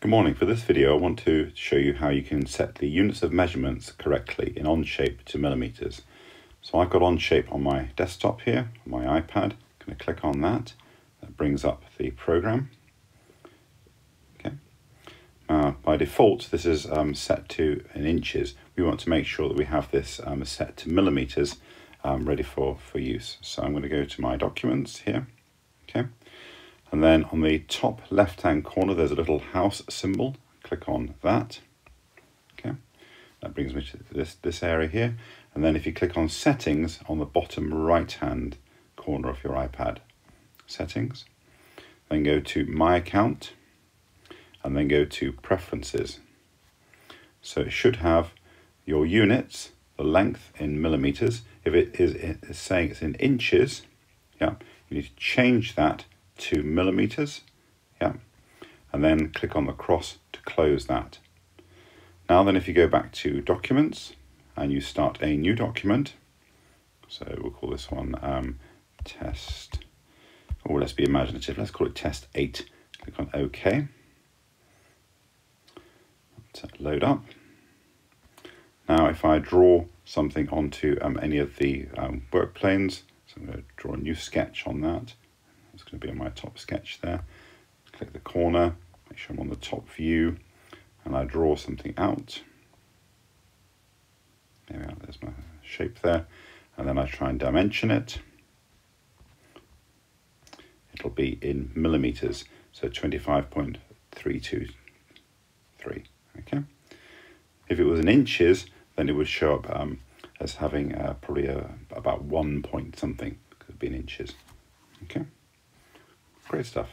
Good morning. For this video I want to show you how you can set the units of measurements correctly in Onshape to millimeters. So I've got Onshape on my desktop here, my iPad. I'm going to click on that. That brings up the program. Okay. Uh, by default this is um, set to in inches. We want to make sure that we have this um, set to millimeters um, ready for, for use. So I'm going to go to my documents here. Okay. And then on the top left hand corner, there's a little house symbol. Click on that. Okay, that brings me to this, this area here. And then if you click on settings on the bottom right hand corner of your iPad, settings, then go to my account and then go to preferences. So it should have your units, the length in millimeters. If it is saying it's in inches, yeah, you need to change that to millimeters. Yeah. And then click on the cross to close that. Now then, if you go back to documents and you start a new document, so we'll call this one um, test, or let's be imaginative, let's call it test 8. Click on OK. Load up. Now if I draw something onto um, any of the um, work planes, so I'm going to draw a new sketch on that. Going to be on my top sketch there. Click the corner, make sure I'm on the top view, and I draw something out. There we are, there's my shape there. And then I try and dimension it. It'll be in millimeters, so 25.323, okay? If it was in inches, then it would show up um, as having uh, probably a, about one point something, could be in inches, okay? Great stuff.